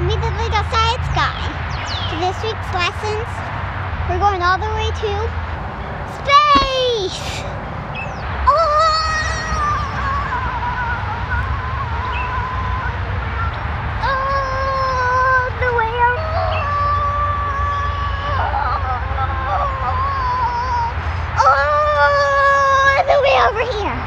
me, the little science guy. For this week's lessons, we're going all the way to space! Oh! Way over here.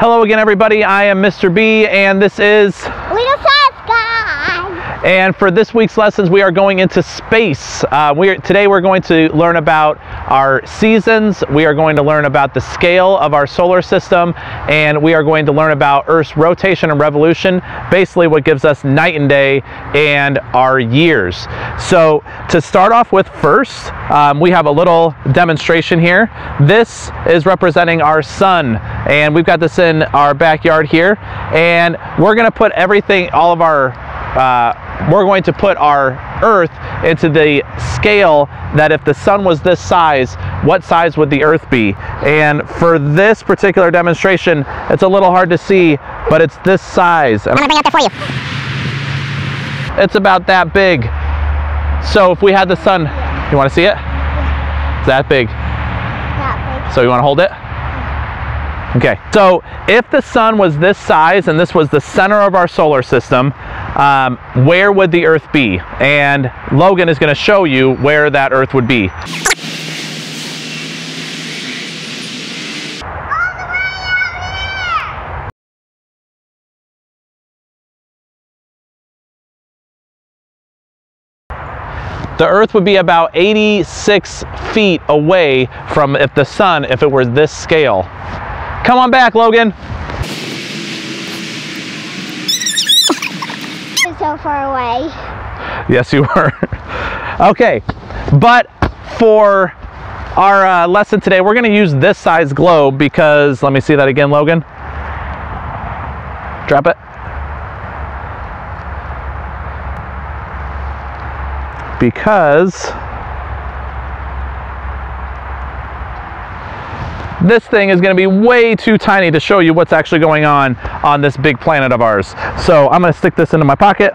Hello again, everybody. I am Mr. B, and this is. Little science guy! And for this week's lessons, we are going into space. Uh, we are, today, we're going to learn about our seasons. We are going to learn about the scale of our solar system, and we are going to learn about Earth's rotation and revolution. Basically, what gives us night and day and our years. So, to start off with, first, um, we have a little demonstration here. This is representing our sun, and we've got this in our backyard here. And we're going to put everything, all of our uh, we're going to put our Earth into the scale that if the sun was this size, what size would the Earth be? And for this particular demonstration, it's a little hard to see, but it's this size. I'm gonna bring it up there for you. It's about that big. So if we had the sun, you want to see it? It's that big. That So you want to hold it? Okay, so if the sun was this size and this was the center of our solar system, um, where would the Earth be? And Logan is going to show you where that Earth would be. The Earth would be about 86 feet away from if the sun, if it were this scale. Come on back, Logan. big. It's so far away. Yes, you were. okay, but for our uh, lesson today, we're going to use this size globe because, let me see that again, Logan. Drop it. Because this thing is going to be way too tiny to show you what's actually going on on this big planet of ours. So I'm going to stick this into my pocket.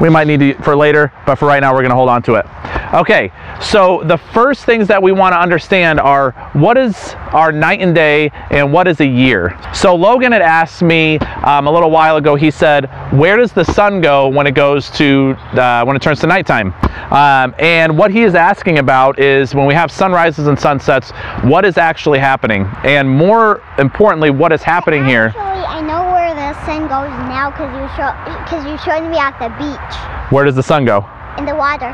We might need it for later, but for right now, we're going to hold on to it. Okay, so the first things that we want to understand are what is our night and day and what is a year? So Logan had asked me um, a little while ago, he said, where does the sun go when it goes to, uh, when it turns to nighttime? Um, and what he is asking about is when we have sunrises and sunsets, what is actually happening? And more importantly, what is happening here? Actually, I know where the sun goes now because you show because you showed me at the beach Where does the sun go? In the water,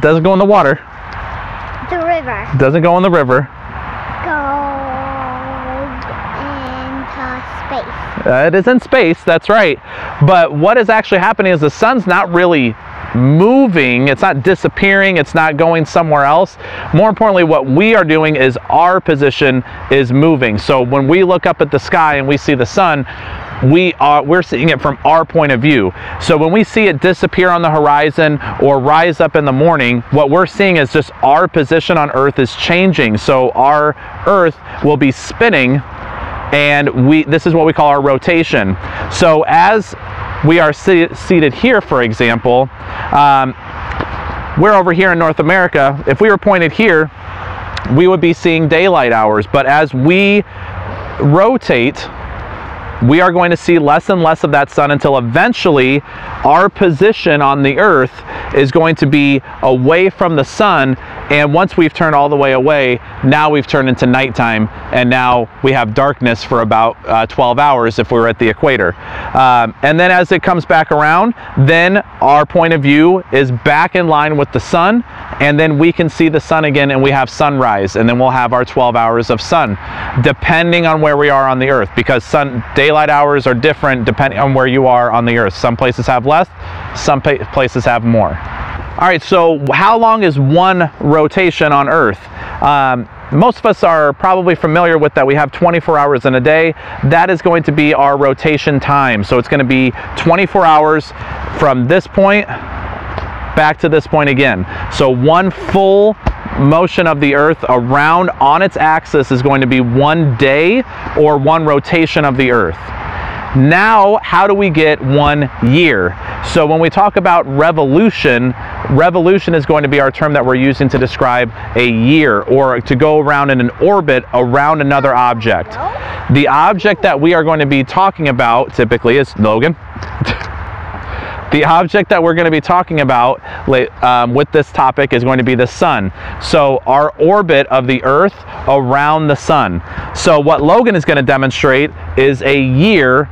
Doesn't go in the water, the river doesn't go in the river. goes into space. Uh, it is in space, that's right. But what is actually happening is the sun's not really moving, it's not disappearing, it's not going somewhere else. More importantly, what we are doing is our position is moving. So when we look up at the sky and we see the sun, we are we're seeing it from our point of view. So when we see it disappear on the horizon or rise up in the morning, what we're seeing is just our position on earth is changing. So our earth will be spinning and we this is what we call our rotation. So as we are se- seated here, for example, um, we're over here in North America. If we were pointed here, we would be seeing daylight hours. But as we rotate, we are going to see less and less of that sun until eventually our position on the earth is going to be away from the sun and once we've turned all the way away now we've turned into nighttime and now we have darkness for about uh, 12 hours if we were at the equator. Um, and then as it comes back around then our point of view is back in line with the sun and then we can see the sun again and we have sunrise and then we'll have our 12 hours of sun depending on where we are on the earth because sun daylight hours are different depending on where you are on the earth. Some places have less some places have more All right, so how long is one rotation on Earth? Um, most of us are probably familiar with that we have 24 hours in a day. That is going to be our rotation time. So it's going to be 24 hours from this point back to this point again. So one full motion of the earth around on its axis is going to be one day or one rotation of the earth. Now, how do we get one year? So when we talk about revolution, revolution is going to be our term that we're using to describe a year or to go around in an orbit around another object. The object that we are going to be talking about typically is Logan. The object that we're going to be talking about um, with this topic is going to be the sun. So our orbit of the earth around the sun. So what Logan is going to demonstrate is a year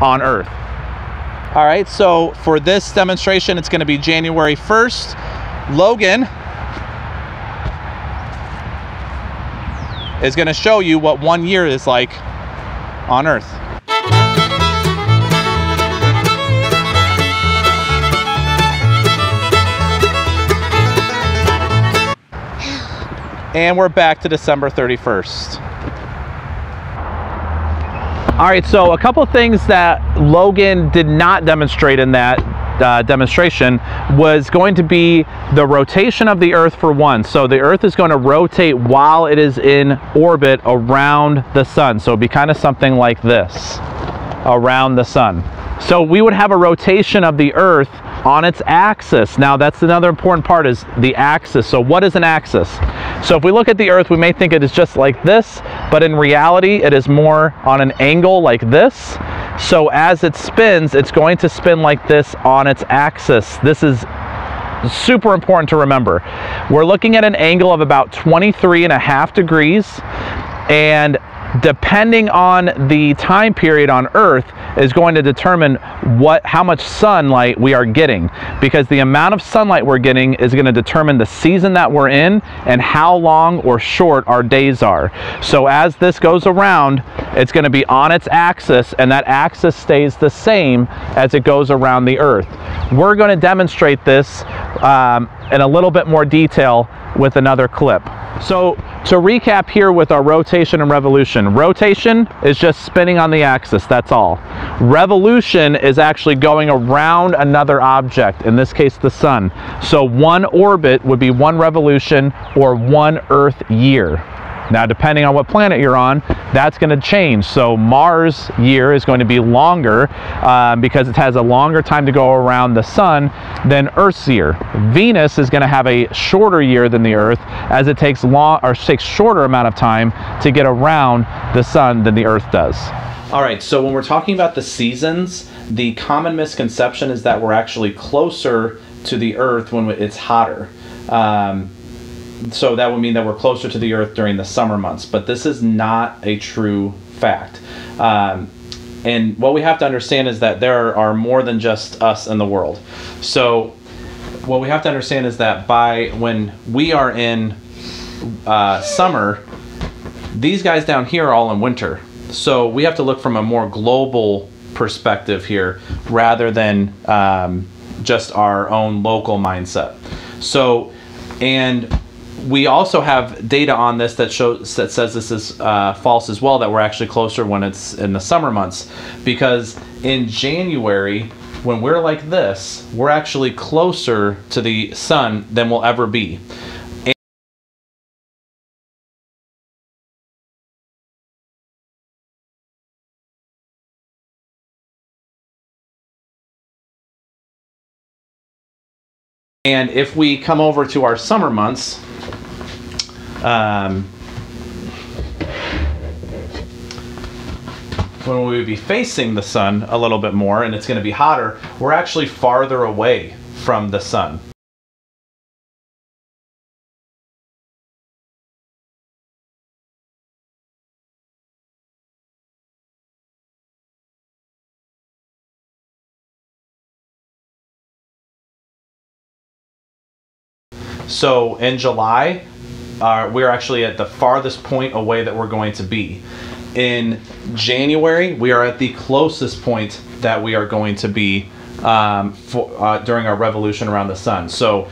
on earth. All right, so for this demonstration, it's going to be January 1st. Logan is going to show you what one year is like on earth. and we're back to December 31st. All right, so a couple things that Logan did not demonstrate in that uh, demonstration was going to be the rotation of the Earth for one. So the Earth is going to rotate while it is in orbit around the Sun. So it'd be kind of something like this, around the Sun. So we would have a rotation of the Earth on its axis. Now that's another important part is the axis. So what is an axis? So if we look at the earth, we may think it is just like this, but in reality, it is more on an angle like this. So as it spins, it's going to spin like this on its axis. This is super important to remember. We're looking at an angle of about 23 and a half degrees and depending on the time period on earth is going to determine what how much sunlight we are getting. Because the amount of sunlight we're getting is going to determine the season that we're in and how long or short our days are. So as this goes around it's going to be on its axis and that axis stays the same as it goes around the earth. We're going to demonstrate this um, in a little bit more detail with another clip so to recap here with our rotation and revolution, rotation is just spinning on the axis, that's all. Revolution is actually going around another object, in this case the sun. So one orbit would be one revolution or one Earth year. Now, depending on what planet you're on, that's going to change. So Mars year is going to be longer um, because it has a longer time to go around the sun than Earth's year. Venus is going to have a shorter year than the Earth as it takes long or takes shorter amount of time to get around the sun than the Earth does. All right, so when we're talking about the seasons, the common misconception is that we're actually closer to the Earth when it's hotter. Um, so that would mean that we're closer to the Earth during the summer months. But this is not a true fact. Um, and what we have to understand is that there are more than just us in the world. So what we have to understand is that by when we are in uh, summer, these guys down here are all in winter. So we have to look from a more global perspective here rather than um, just our own local mindset. So, and we also have data on this that shows that says this is uh, false as well. That we're actually closer when it's in the summer months, because in January when we're like this, we're actually closer to the sun than we'll ever be. And if we come over to our summer months, um, when we would be facing the sun a little bit more and it's going to be hotter, we're actually farther away from the sun. So in July, uh, we're actually at the farthest point away that we're going to be. In January, we are at the closest point that we are going to be um, for, uh, during our revolution around the sun. So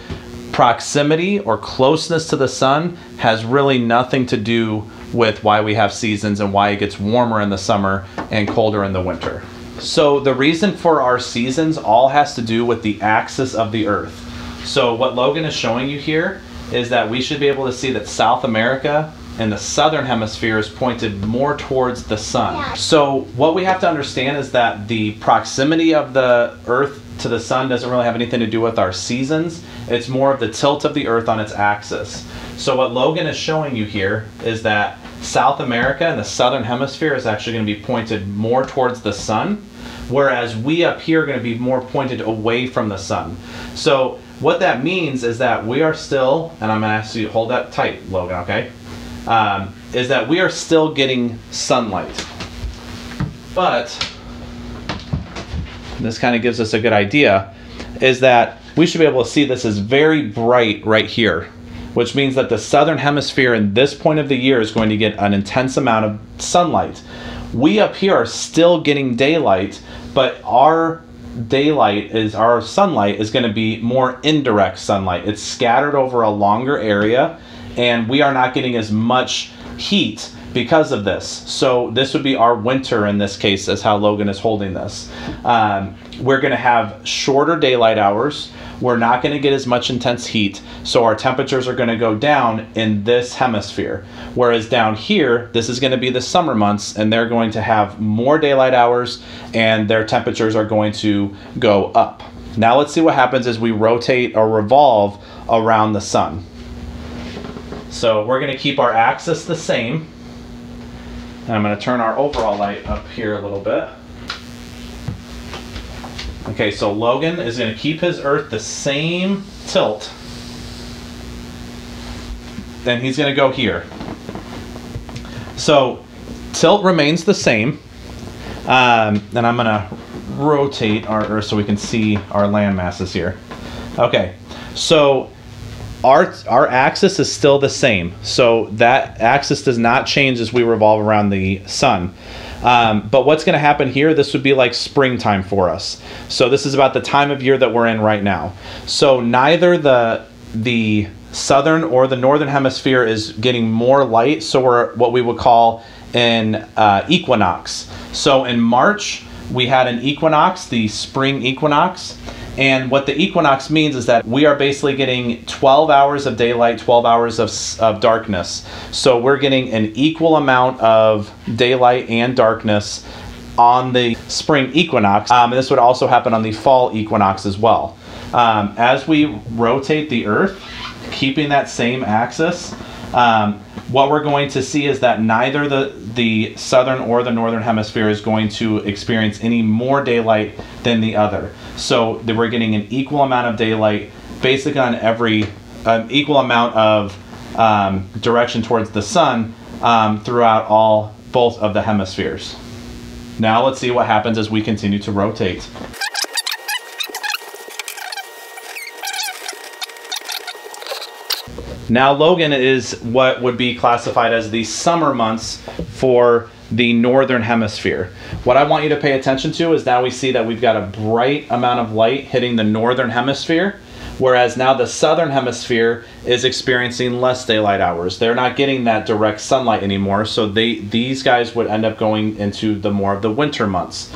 proximity or closeness to the sun has really nothing to do with why we have seasons and why it gets warmer in the summer and colder in the winter. So the reason for our seasons all has to do with the axis of the earth. So what Logan is showing you here is that we should be able to see that South America and the southern hemisphere is pointed more towards the sun. So what we have to understand is that the proximity of the earth to the sun doesn't really have anything to do with our seasons. It's more of the tilt of the earth on its axis. So what Logan is showing you here is that South America and the southern hemisphere is actually going to be pointed more towards the sun, whereas we up here are going to be more pointed away from the sun. So what that means is that we are still, and I'm going to ask you to hold that tight, Logan, okay? Um, is that we are still getting sunlight. But this kind of gives us a good idea, is that we should be able to see this as very bright right here, which means that the southern hemisphere in this point of the year is going to get an intense amount of sunlight. We up here are still getting daylight, but our daylight is our sunlight is going to be more indirect sunlight. It's scattered over a longer area, and we are not getting as much heat because of this. So this would be our winter in this case, is how Logan is holding this. Um, we're going to have shorter daylight hours. We're not going to get as much intense heat, so our temperatures are going to go down in this hemisphere. Whereas down here, this is going to be the summer months, and they're going to have more daylight hours, and their temperatures are going to go up. Now let's see what happens as we rotate or revolve around the sun. So we're going to keep our axis the same. And I'm going to turn our overall light up here a little bit. Okay, so Logan is going to keep his Earth the same tilt. Then he's going to go here. So tilt remains the same. Um, and I'm going to rotate our Earth so we can see our land masses here. Okay, so our our axis is still the same. So that axis does not change as we revolve around the sun. Um, but what's going to happen here? This would be like springtime for us. So this is about the time of year that we're in right now. So neither the the southern or the northern hemisphere is getting more light. So we're what we would call an uh, equinox. So in March we had an equinox, the spring equinox. And what the equinox means is that we are basically getting 12 hours of daylight, 12 hours of, of darkness. So we're getting an equal amount of daylight and darkness on the spring equinox. Um, and this would also happen on the fall equinox as well. Um, as we rotate the Earth, keeping that same axis, um, what we're going to see is that neither the, the southern or the northern hemisphere is going to experience any more daylight than the other. So that we're getting an equal amount of daylight basically on every um, equal amount of um, direction towards the sun um, throughout all both of the hemispheres. Now let's see what happens as we continue to rotate. Now Logan is what would be classified as the summer months for the northern hemisphere. What I want you to pay attention to is now we see that we've got a bright amount of light hitting the northern hemisphere, whereas now the southern hemisphere is experiencing less daylight hours. They're not getting that direct sunlight anymore, so they these guys would end up going into the more of the winter months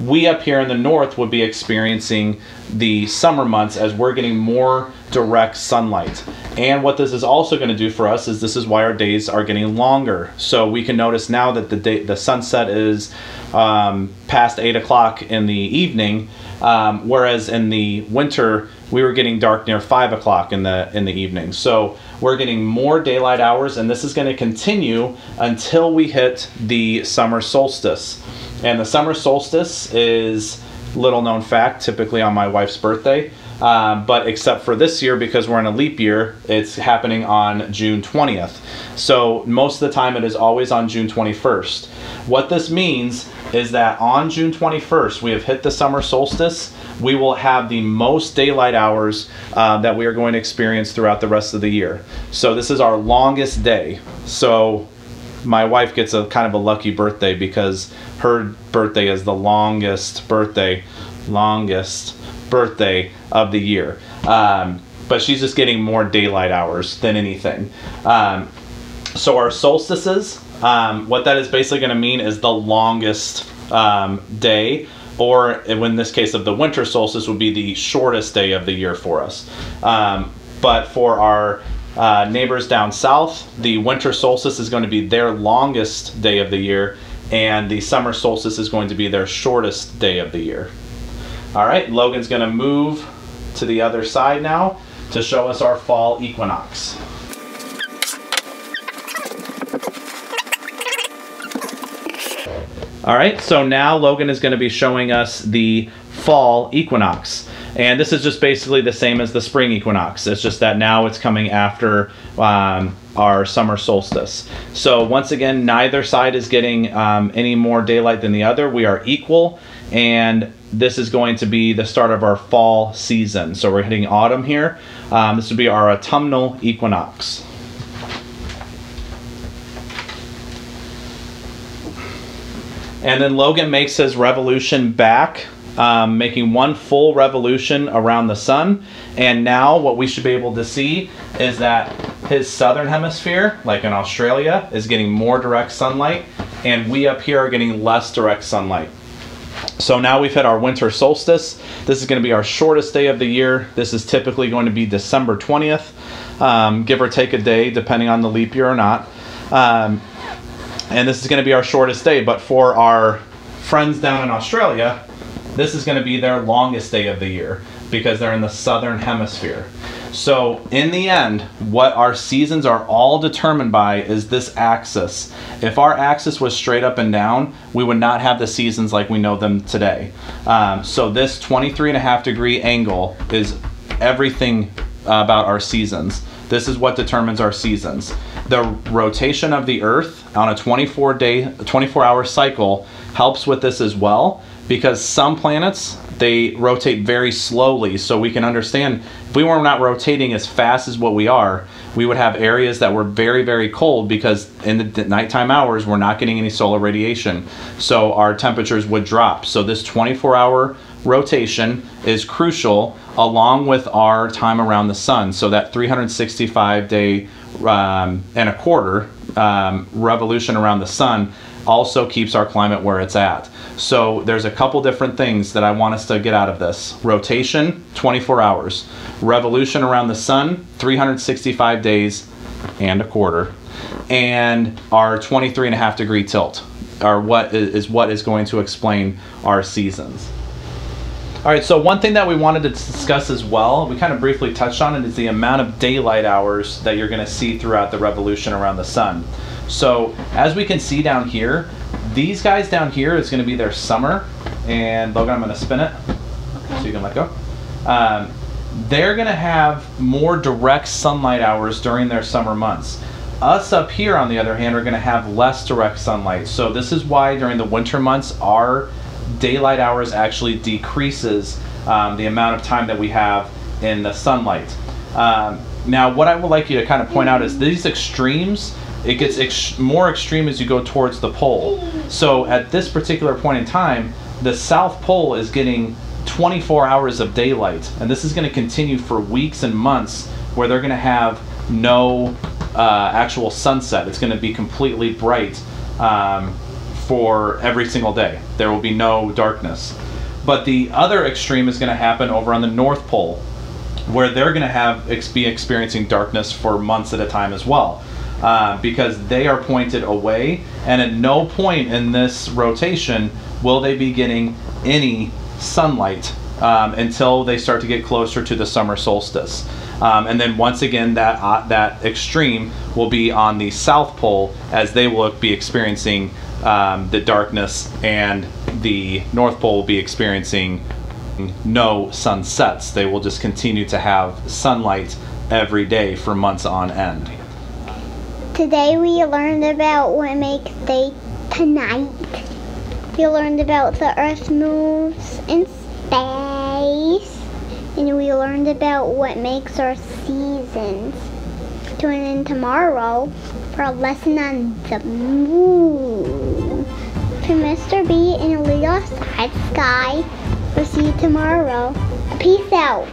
we up here in the north would be experiencing the summer months as we're getting more direct sunlight. And what this is also going to do for us is this is why our days are getting longer. So we can notice now that the day, the sunset is um, past eight o'clock in the evening, um, whereas in the winter we were getting dark near five o'clock in the in the evening. So we're getting more daylight hours, and this is going to continue until we hit the summer solstice. And the summer solstice is little known fact, typically on my wife's birthday. Um, but except for this year, because we're in a leap year, it's happening on June 20th. So most of the time, it is always on June 21st. What this means is that on June 21st, we have hit the summer solstice. We will have the most daylight hours uh, that we are going to experience throughout the rest of the year. So this is our longest day. So my wife gets a kind of a lucky birthday because her birthday is the longest birthday longest birthday of the year. Um, but she's just getting more daylight hours than anything. Um, so our solstices, um, what that is basically going to mean is the longest um, day, or in this case of the winter solstice, would be the shortest day of the year for us. Um, but for our uh, neighbors down south, the winter solstice is going to be their longest day of the year, and the summer solstice is going to be their shortest day of the year. All right, Logan's going to move to the other side now to show us our fall equinox. All right, so now Logan is going to be showing us the fall equinox. And this is just basically the same as the spring equinox. It's just that now it's coming after um, our summer solstice. So once again, neither side is getting um, any more daylight than the other. We are equal, and this is going to be the start of our fall season. So we're hitting autumn here. Um, this would be our autumnal equinox. And then Logan makes his revolution back, um, making one full revolution around the sun. And now what we should be able to see is that his southern hemisphere, like in Australia, is getting more direct sunlight. And we up here are getting less direct sunlight. So now we've hit our winter solstice. This is going to be our shortest day of the year. This is typically going to be December 20th, um, give or take a day, depending on the leap year or not. Um, and this is going to be our shortest day. But for our friends down in Australia, this is going to be their longest day of the year because they're in the southern hemisphere. So, in the end, what our seasons are all determined by is this axis. If our axis was straight up and down, we would not have the seasons like we know them today. Um, so, this 23 and a half degree angle is everything about our seasons. This is what determines our seasons. The rotation of the Earth on a 24 day, 24 hour cycle helps with this as well because some planets they rotate very slowly so we can understand if we were not rotating as fast as what we are we would have areas that were very very cold because in the nighttime hours we're not getting any solar radiation so our temperatures would drop so this 24 hour rotation is crucial along with our time around the sun. So that 365 day um, and a quarter um, revolution around the sun also keeps our climate where it's at. So there's a couple different things that I want us to get out of this. Rotation, 24 hours. Revolution around the sun, 365 days and a quarter. And our 23 and a half degree tilt are what is what is going to explain our seasons. All right, so one thing that we wanted to discuss as well, we kind of briefly touched on it, is the amount of daylight hours that you're going to see throughout the revolution around the sun. So as we can see down here, these guys down here is going to be their summer, and Logan, I'm going to spin it so you can let go. Um, they're going to have more direct sunlight hours during their summer months. Us up here, on the other hand, are going to have less direct sunlight. So this is why during the winter months, our daylight hours actually decreases um, the amount of time that we have in the sunlight. Um, now, what I would like you to kind of point out is these extremes, it gets ex more extreme as you go towards the pole. So at this particular point in time, the South Pole is getting 24 hours of daylight, and this is going to continue for weeks and months where they're going to have no uh, actual sunset. It's going to be completely bright. Um, for every single day. There will be no darkness. But the other extreme is going to happen over on the North Pole, where they're going to have be experiencing darkness for months at a time as well, uh, because they are pointed away, and at no point in this rotation will they be getting any sunlight um, until they start to get closer to the summer solstice. Um, and then once again, that uh, that extreme will be on the South Pole as they will be experiencing um, the darkness, and the North Pole will be experiencing no sunsets. They will just continue to have sunlight every day for months on end. Today we learned about what makes day night. We learned about the Earth moves in space. And we learned about what makes our seasons. Tune in tomorrow for a lesson on the moon. For Mr. B and Little Science Guy, We'll see you tomorrow. Peace out.